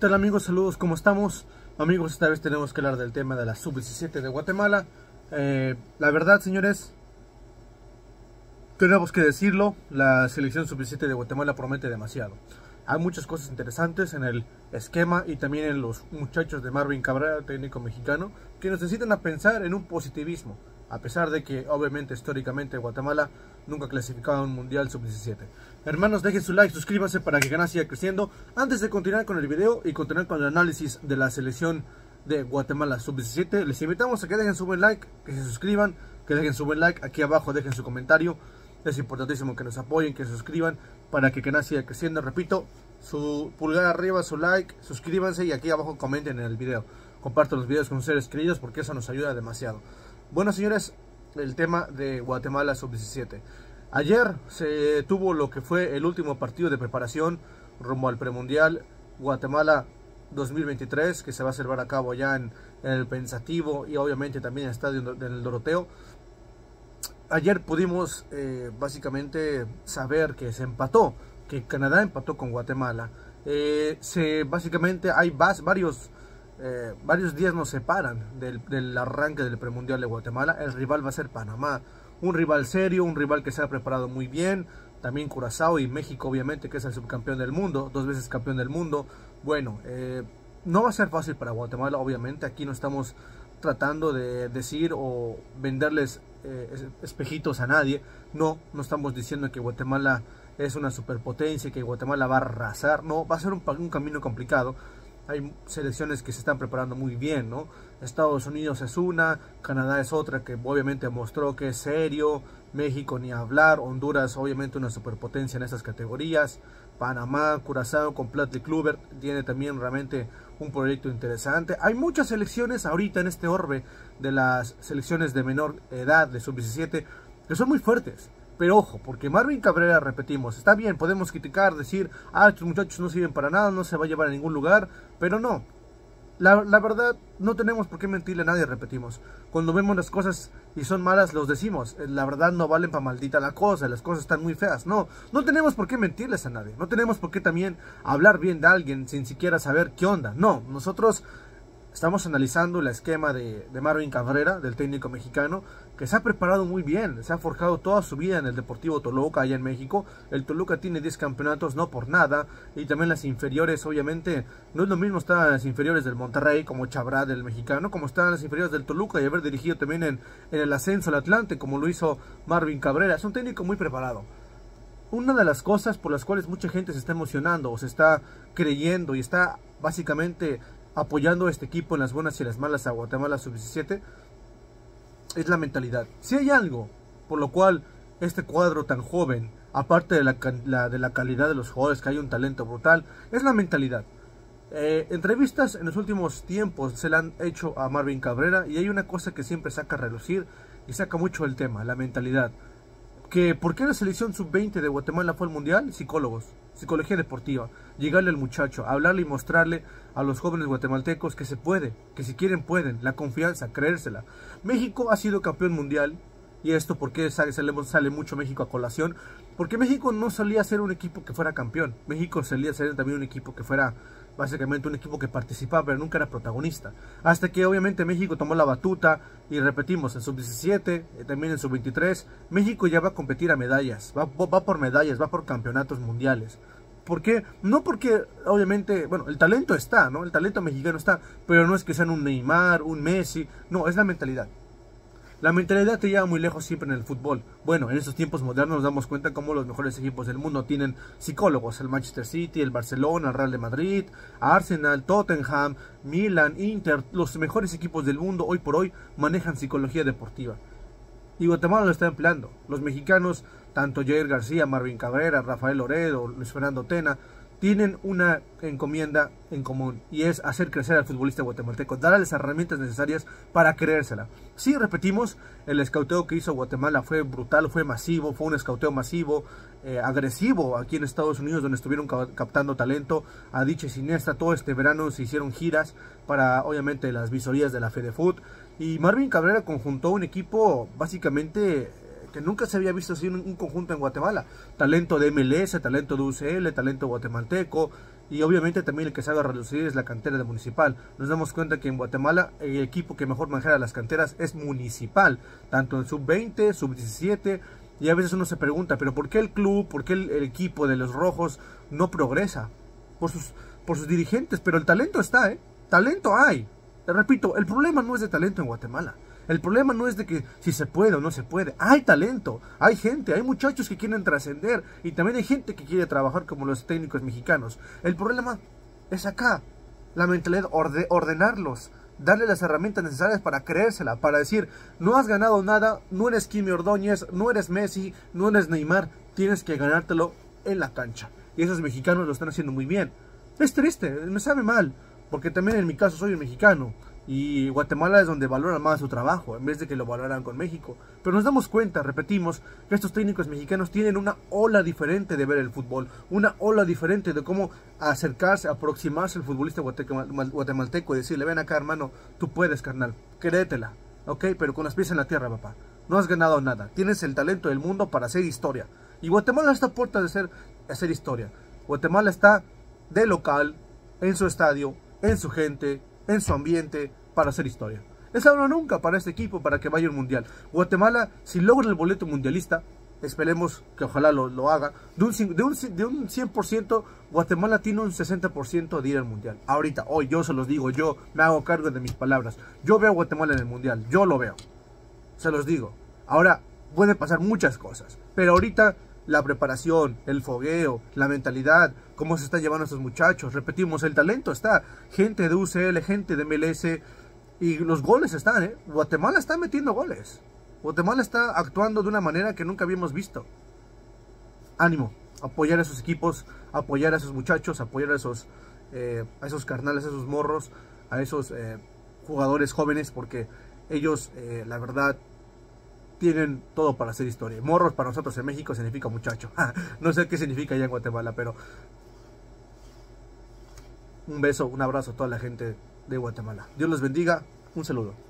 tal amigos? Saludos, ¿cómo estamos? Amigos, esta vez tenemos que hablar del tema de la sub-17 de Guatemala. Eh, la verdad, señores, tenemos que decirlo, la selección sub-17 de Guatemala promete demasiado. Hay muchas cosas interesantes en el esquema y también en los muchachos de Marvin Cabrera, técnico mexicano, que nos necesitan a pensar en un positivismo a pesar de que obviamente históricamente Guatemala nunca clasificaba a un mundial sub-17. Hermanos, dejen su like, suscríbanse para que Gana siga creciendo. Antes de continuar con el video y continuar con el análisis de la selección de Guatemala sub-17, les invitamos a que dejen su buen like, que se suscriban, que dejen su buen like, aquí abajo dejen su comentario. Es importantísimo que nos apoyen, que se suscriban para que Gana siga creciendo. Repito, su pulgar arriba, su like, suscríbanse y aquí abajo comenten en el video. Compartan los videos con sus seres queridos porque eso nos ayuda demasiado. Bueno, señores, el tema de Guatemala sub-17. Ayer se tuvo lo que fue el último partido de preparación rumbo al premundial Guatemala 2023, que se va a celebrar a cabo ya en, el Pensativo y obviamente también en el estadio del Doroteo. Ayer pudimos eh, básicamente saber que se empató, que Canadá empató con Guatemala. Eh, se, básicamente hay varios eh, varios días nos separan del, arranque del premundial de Guatemala. El rival va a ser Panamá. Un rival serio, un rival que se ha preparado muy bien. También Curazao y México, obviamente, que es el subcampeón del mundo, dos veces campeón del mundo. Bueno, eh, no va a ser fácil para Guatemala, obviamente. Aquí no estamos tratando de decir o venderles eh, espejitos a nadie. No, no estamos diciendo que Guatemala es una superpotencia, que Guatemala va a arrasar. No, va a ser un, un camino complicado hay selecciones que se están preparando muy bien, ¿no? Estados Unidos es una, Canadá es otra que obviamente mostró que es serio, México ni hablar, Honduras obviamente una superpotencia en estas categorías, Panamá, Curazao con Platte Kluber tiene también realmente un proyecto interesante. Hay muchas selecciones ahorita en este orbe de las selecciones de menor edad, de sub-17, que son muy fuertes. Pero ojo, porque Marvin Cabrera, repetimos, está bien, podemos criticar, decir, ah, estos muchachos no sirven para nada, no se va a llevar a ningún lugar, pero no. La, la verdad, no tenemos por qué mentirle a nadie, repetimos. Cuando vemos las cosas y son malas, los decimos. Eh, la verdad no valen para maldita la cosa, las cosas están muy feas. No, no tenemos por qué mentirles a nadie. No tenemos por qué también hablar bien de alguien sin siquiera saber qué onda. No, nosotros Estamos analizando el esquema de, Marvin Cabrera, del técnico mexicano, que se ha preparado muy bien, se ha forjado toda su vida en el Deportivo Toluca, allá en México. El Toluca tiene 10 campeonatos, no por nada, y también las inferiores, obviamente, no es lo mismo estar en las inferiores del Monterrey, como Chabrá del mexicano, como están en las inferiores del Toluca y haber dirigido también en, en el ascenso al Atlante, como lo hizo Marvin Cabrera. Es un técnico muy preparado. Una de las cosas por las cuales mucha gente se está emocionando o se está creyendo y está básicamente apoyando a este equipo en las buenas y las malas a Guatemala Sub-17 es la mentalidad. Si hay algo por lo cual este cuadro tan joven, aparte de la, de la calidad de los jugadores, que hay un talento brutal, es la mentalidad. Eh, entrevistas en los últimos tiempos se le han hecho a Marvin Cabrera y hay una cosa que siempre saca a relucir y saca mucho el tema, la mentalidad que por qué la selección sub-20 de Guatemala fue al mundial, psicólogos, psicología deportiva, llegarle al muchacho, hablarle y mostrarle a los jóvenes guatemaltecos que se puede, que si quieren pueden, la confianza, creérsela. México ha sido campeón mundial y esto porque sale, sale mucho México a colación, porque México no solía ser un equipo que fuera campeón, México solía ser también un equipo que fuera básicamente un equipo que participaba pero nunca era protagonista. Hasta que obviamente México tomó la batuta y repetimos, en sub-17, eh, también en sub-23, México ya va a competir a medallas, va, va por medallas, va por campeonatos mundiales. ¿Por qué? No porque, obviamente, bueno, el talento está, ¿no? El talento mexicano está, pero no es que sean un Neymar, un Messi, no, es la mentalidad. La mentalidad te lleva muy lejos siempre en el fútbol. Bueno, en estos tiempos modernos nos damos cuenta cómo los mejores equipos del mundo tienen psicólogos. El Manchester City, el Barcelona, el Real de Madrid, Arsenal, Tottenham, Milan, Inter. Los mejores equipos del mundo hoy por hoy manejan psicología deportiva. Y Guatemala lo está empleando. Los mexicanos, tanto Jair García, Marvin Cabrera, Rafael Loredo, Luis Fernando Tena, tienen una encomienda en común y es hacer crecer al futbolista guatemalteco, darle las herramientas necesarias para creérsela. Si repetimos, el escauteo que hizo Guatemala fue brutal, fue masivo, fue un escauteo masivo, eh, agresivo aquí en Estados Unidos donde estuvieron captando talento a dicha. Todo este verano se hicieron giras para obviamente las visorías de la Foot y Marvin Cabrera conjuntó un equipo básicamente que nunca se había visto así un, un conjunto en Guatemala. Talento de MLS, talento de UCL, talento guatemalteco, Y obviamente también el que haga reducir es la cantera de municipal. Nos damos cuenta que en Guatemala el equipo que mejor maneja las canteras es municipal, tanto en sub-20, sub-17, y a veces uno se pregunta, pero ¿por qué el club, por qué el, equipo de los rojos no progresa? Por sus, por sus dirigentes, pero el talento está, ¿eh? Talento hay. Repito, el problema no es de talento en Guatemala. El problema no es de que si se puede o no se puede. Hay talento, hay gente, hay muchachos que quieren trascender y también hay gente que quiere trabajar como los técnicos mexicanos. El problema es acá, la mentalidad, ordenarlos, darle las herramientas necesarias para creérsela, para decir, no has ganado nada, no eres Kimi Ordóñez, no eres Messi, no eres Neymar, tienes que ganártelo en la cancha. Y esos mexicanos lo están haciendo muy bien. Es triste, me sabe mal, porque también en mi caso soy un mexicano. Y Guatemala es donde valoran más su trabajo, en vez de que lo valoran con México. Pero nos damos cuenta, repetimos, que estos técnicos mexicanos tienen una ola diferente de ver el fútbol, una ola diferente de cómo acercarse, aproximarse al futbolista guatemalteco y decirle, ven acá hermano, tú puedes, carnal, créetela, ¿ok? Pero con las pies en la tierra, papá. No has ganado nada, tienes el talento del mundo para hacer historia. Y Guatemala está a puerta de ser, hacer historia. Guatemala está de local, en su estadio, en su gente, en su ambiente, para hacer historia. Es ahora nunca para este equipo, para que vaya al mundial. Guatemala, si logra el boleto mundialista, esperemos que ojalá lo, haga, de un, de, un, de un 100%, Guatemala tiene un 60% de ir al mundial. Ahorita, hoy yo se los digo, yo me hago cargo de mis palabras. Yo veo a Guatemala en el mundial, yo lo veo. Se los digo. Ahora, puede pasar muchas cosas, pero ahorita la preparación, el fogueo, la mentalidad, cómo se están llevando estos muchachos. Repetimos, el talento está. Gente de UCL, gente de MLS. Y los goles están, ¿eh? Guatemala está metiendo goles. Guatemala está actuando de una manera que nunca habíamos visto. Ánimo, apoyar a esos equipos, apoyar a esos muchachos, apoyar a esos, eh, a esos carnales, a esos morros, a esos eh, jugadores jóvenes, porque ellos, eh, la verdad, tienen todo para hacer historia. Morros para nosotros en México significa muchacho. no sé qué significa allá en Guatemala, pero un beso, un abrazo a toda la gente de Guatemala. Dios los bendiga. Un saludo.